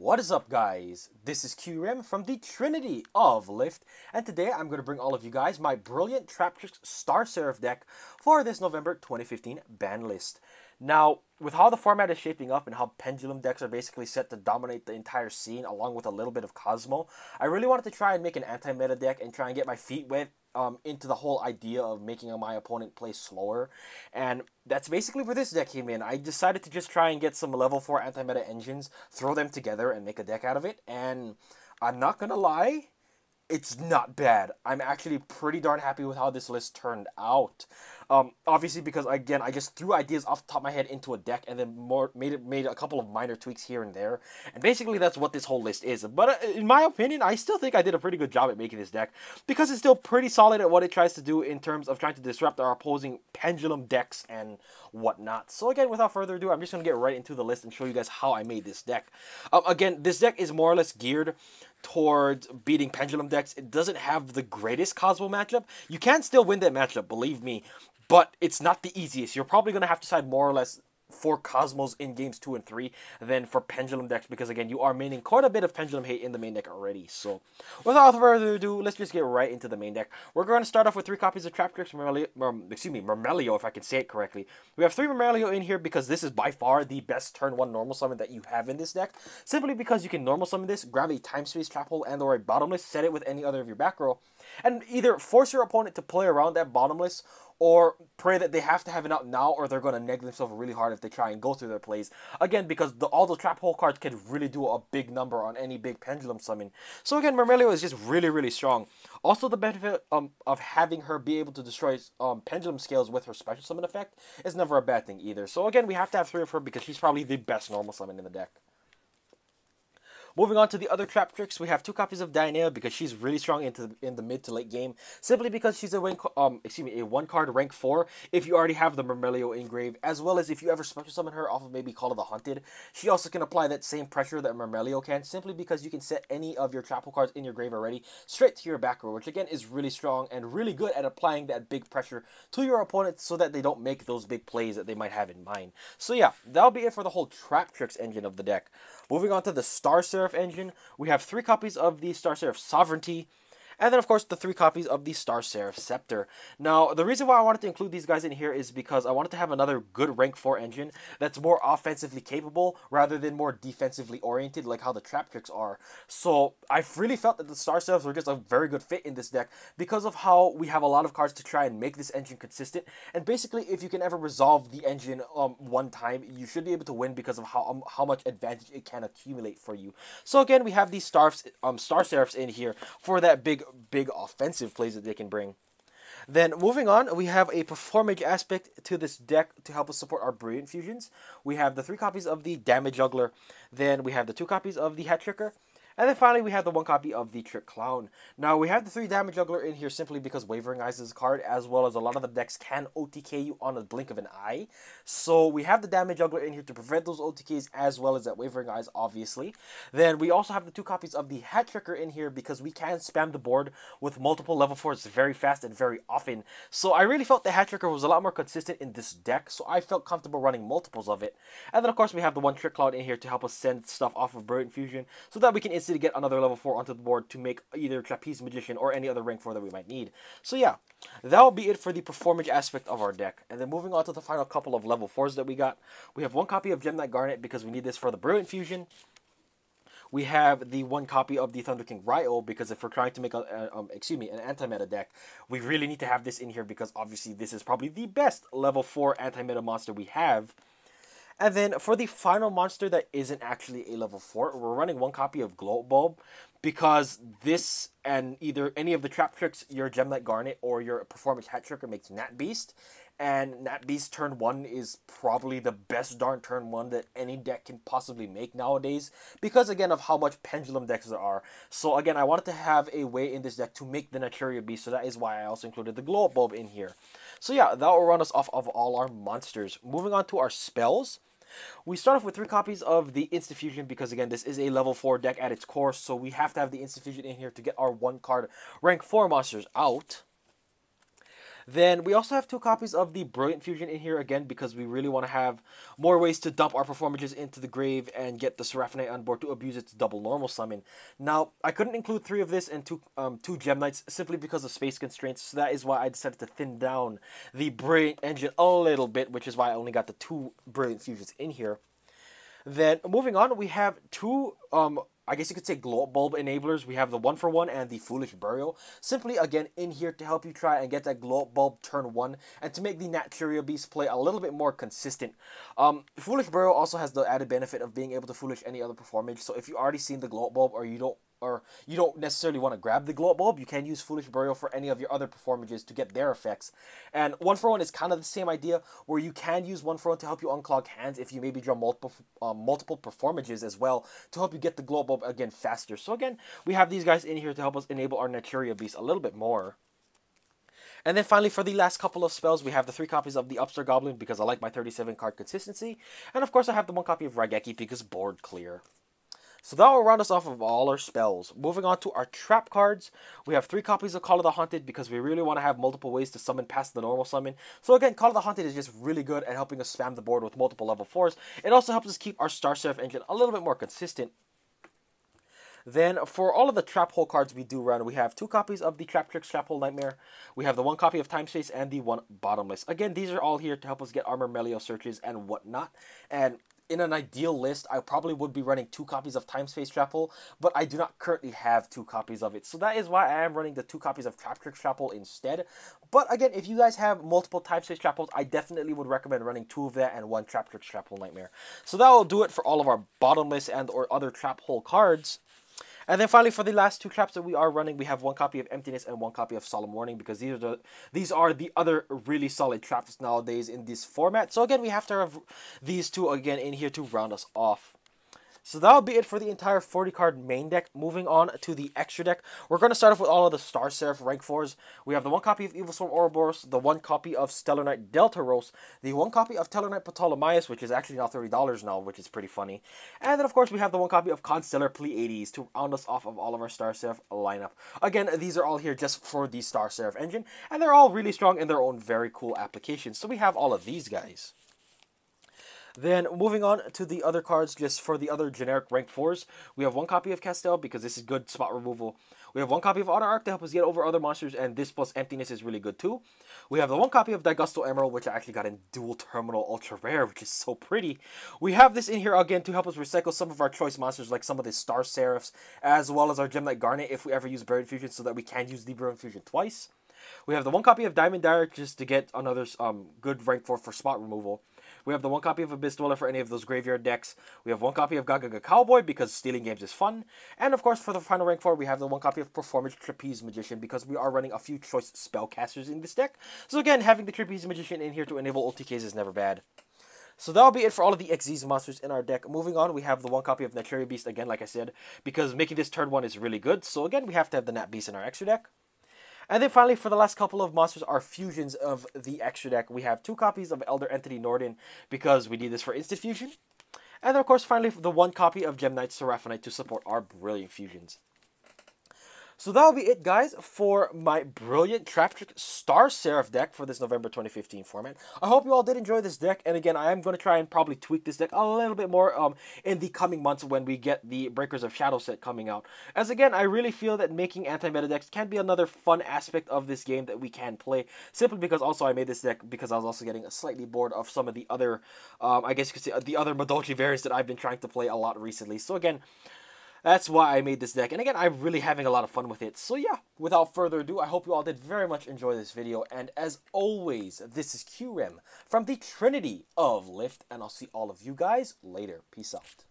What is up guys? This is Kyurem from the Trinity of Lift and today I'm going to bring all of you guys my brilliant Traptrix Star Seraph deck for this November 2015 ban list. Now, with how the format is shaping up and how pendulum decks are basically set to dominate the entire scene along with a little bit of Kozmo, I really wanted to try and make an anti-meta deck and try and get my feet wet um, into the whole idea of making my opponent play slower. And that's basically where this deck came in. I decided to just try and get some level 4 anti-meta engines, throw them together and make a deck out of it. And I'm not to lie, it's not bad. I'm actually pretty darn happy with how this list turned out. Um, obviously, because again, I just threw ideas off the top of my head into a deck and then more made it made a couple of minor tweaks here and there, and basically that's what this whole list is. But uh, in my opinion, I still think I did a pretty good job at making this deck because it's still pretty solid at what it tries to do in terms of trying to disrupt our opposing pendulum decks and whatnot. So again, without further ado, I'm just gonna get right into the list and show you guys how I made this deck. Um, again, this deck is more or less geared towards beating pendulum decks. It doesn't have the greatest Kozmo matchup. You can still win that matchup, believe me, but it's not the easiest. You're probably going to have to side more or less for Kozmos in games two and three than for Pendulum decks because again you are maining quite a bit of Pendulum hate in the main deck already. So without further ado, let's just get right into the main deck. We're going to start off with three copies of Traptrix Myrmeleo, um, excuse me, Myrmeleo if I can say it correctly. We have three Myrmeleo in here because this is by far the best turn one normal summon that you have in this deck. Simply because you can normal summon this, grab a time space trap hole and or a bottomless, set it with any other of your back row, and either force your opponent to play around that bottomless or pray that they have to have it out now or they're going to neg themselves really hard if they try and go through their plays. Again, because the, all the trap hole cards can really do a big number on any big pendulum summon. So again, Myrmeleo is just really, really strong. Also, the benefit um, of having her be able to destroy um, pendulum scales with her special summon effect is never a bad thing either. So again, we have to have three of her because she's probably the best normal summon in the deck. Moving on to the other Traptrix, we have two copies of Dionaea because she's really strong into the, in the mid to late game. Simply because she's a rank, um excuse me a one card rank four if you already have the Myrmeleo engrave, as well as if you ever special summon her off of maybe Call of the Haunted. She also can apply that same pressure that Myrmeleo can, simply because you can set any of your Trap Hole cards in your grave already straight to your back row, which again is really strong and really good at applying that big pressure to your opponent so that they don't make those big plays that they might have in mind. So yeah, that'll be it for the whole Traptrix engine of the deck. Moving on to the Star Seraph engine, we have three copies of the Star Seraph Sovereignty, and then, of course, the three copies of the Star Seraph Scepter. Now, the reason why I wanted to include these guys in here is because I wanted to have another good rank 4 engine that's more offensively capable rather than more defensively oriented like how the Traptrix are. So, I really felt that the Star Seraphs were just a very good fit in this deck because of how we have a lot of cards to try and make this engine consistent. And basically, if you can ever resolve the engine um, one time, you should be able to win because of how um, how much advantage it can accumulate for you. So again, we have these um, Star Seraphs in here for that big big offensive plays that they can bring. Then moving on, we have a performage aspect to this deck to help us support our Brilliant Fusions. We have the three copies of the Damage Juggler. Then we have the two copies of the Hat Tricker. And then finally, we have the one copy of the Trick Clown. Now, we have the three damage juggler in here simply because Wavering Eyes is a card, as well as a lot of the decks can OTK you on a blink of an eye. So we have the damage juggler in here to prevent those OTKs, as well as that Wavering Eyes, obviously. Then we also have the two copies of the Hat Tricker in here because we can spam the board with multiple level 4s very fast and very often. So I really felt the Hat Tricker was a lot more consistent in this deck, so I felt comfortable running multiples of it. And then, of course, we have the one Trick Clown in here to help us send stuff off of Brilliant Fusion so that we can instantly to get another level 4 onto the board to make either Trapeze Magician or any other rank 4 that we might need. So yeah, that'll be it for the Performage aspect of our deck. And then moving on to the final couple of level 4s that we got. We have one copy of Gem Knight Garnet because we need this for the Brilliant Fusion. We have the one copy of the Thunder King Rai-Oh because if we're trying to make a, um, excuse me, an anti-meta deck, we really need to have this in here because obviously this is probably the best level 4 anti-meta monster we have. And then for the final monster that isn't actually a level 4, we're running one copy of Glow Bulb because this and either any of the Traptrix, your Gem Knight Garnet, or your Performage Hat Tricker makes Nat Beast. And Nat Beast turn 1 is probably the best darn turn 1 that any deck can possibly make nowadays because, again, of how much Pendulum decks there are. So, again, I wanted to have a way in this deck to make the Naturia Beast, so that is why I also included the Glow Bulb in here. So, yeah, that will run us off of all our monsters. Moving on to our spells. We start off with three copies of the Insta-Fusion because, again, this is a level 4 deck at its core, so we have to have the Insta-Fusion in here to get our one card rank 4 monsters out. Then we also have two copies of the Brilliant Fusion in here again because we really want to have more ways to dump our Performages into the grave and get the Seraphinite on board to abuse its double normal summon. Now, I couldn't include three of this and two, um, two Gem Knights simply because of space constraints, so that is why I decided to thin down the Brilliant Engine a little bit, which is why I only got the two Brilliant Fusions in here. Then, moving on, we have two um, I guess you could say glow bulb enablers. We have the one for one and the foolish burial. Simply again in here to help you try and get that glow bulb turn one and to make the Naturia Beast play a little bit more consistent. Um, foolish burial also has the added benefit of being able to foolish any other performance. So if you already seen the glow bulb or you don't or you don't necessarily want to grab the glow bulb, you can use Foolish Burial for any of your other performages to get their effects. And one for one is kind of the same idea, where you can use one for one to help you unclog hands if you maybe draw multiple um, multiple performages as well to help you get the glow bulb again faster. So again, we have these guys in here to help us enable our Naturia Beast a little bit more. And then finally, for the last couple of spells, we have the three copies of the Upstart Goblin because I like my 37 card consistency. And of course, I have the one copy of Raigeki because board clear. So that will round us off of all our spells. Moving on to our trap cards, we have three copies of Call of the Haunted because we really want to have multiple ways to summon past the normal summon. So again, Call of the Haunted is just really good at helping us spam the board with multiple level 4s. It also helps us keep our Star Seraph engine a little bit more consistent. Then for all of the trap hole cards we do run, we have two copies of the Traptrix Trap Hole Nightmare. We have the one copy of Time Space and the one Bottomless. Again, these are all here to help us get our Myrmeleo searches and whatnot. And in an ideal list, I probably would be running two copies of Time Space Hole, but I do not currently have two copies of it. So that is why I am running the two copies of Trap Trick Hole instead. But again, if you guys have multiple Time Space Holes, I definitely would recommend running two of that and one Trap Trick Hole Nightmare. So that will do it for all of our bottomless and or other Trap Hole cards. And then finally, for the last two traps that we are running, we have one copy of Emptiness and one copy of Solemn Warning because these are the these are the other really solid traps nowadays in this format. So again, we have to have these two again in here to round us off. So that'll be it for the entire 40 card main deck. Moving on to the extra deck, we're going to start off with all of the Star Seraph rank 4s. We have the one copy of Evilswarm Ouroboros, the one copy of Stellarknight Delteros, the one copy of Tellarknight Ptolemaeus, which is actually now $30 now, which is pretty funny. And then, of course, we have the one copy of Constellar Pleiades to round us off of all of our Star Seraph lineup. Again, these are all here just for the Star Seraph engine, and they're all really strong in their own very cool applications. So we have all of these guys. Then moving on to the other cards, just for the other generic rank 4s, we have one copy of Castel because this is good spot removal. We have one copy of Honor Ark to help us get over other monsters, and this plus Emptiness is really good too. We have the one copy of Daigusto Emerald, which I actually got in Duel Terminal Ultra Rare, which is so pretty. We have this in here again to help us recycle some of our choice monsters, like some of the Star Seraphs, as well as our Gem Knight Garnet if we ever use Buried Fusion, so that we can use the Buried Fusion twice. We have the one copy of Diamond Direct just to get another um, good rank 4 for spot removal. We have the one copy of Abyss Dweller for any of those graveyard decks. We have one copy of Gagaga Cowboy because stealing games is fun. And of course, for the final rank 4, we have the one copy of Performage Trapeze Magician because we are running a few choice spellcasters in this deck. So again, having the Trapeze Magician in here to enable OTKs is never bad. So that'll be it for all of the Xyz monsters in our deck. Moving on, we have the one copy of Naturia Beast, again, like I said, because making this turn one is really good. So again, we have to have the Nat Beast in our extra deck. And then finally, for the last couple of monsters, are fusions of the extra deck. We have two copies of Elder Entity Norden because we need this for instant fusion. And then, of course, finally, the one copy of Gem Knight Seraphinite to support our brilliant fusions. So that'll be it, guys, for my brilliant Trap Trick Star Seraph deck for this November 2015 format. I hope you all did enjoy this deck, and again, I am going to try and probably tweak this deck a little bit more um, in the coming months when we get the Breakers of Shadow set coming out. As again, I really feel that making anti-meta decks can be another fun aspect of this game that we can play, simply because also I made this deck because I was also getting slightly bored of some of the other, um, I guess you could say, the other Madolche variants that I've been trying to play a lot recently. So again, that's why I made this deck. And again, I'm really having a lot of fun with it. So yeah, without further ado, I hope you all did very much enjoy this video. And as always, this is Kyurem from the Trinity of Lift. And I'll see all of you guys later. Peace out.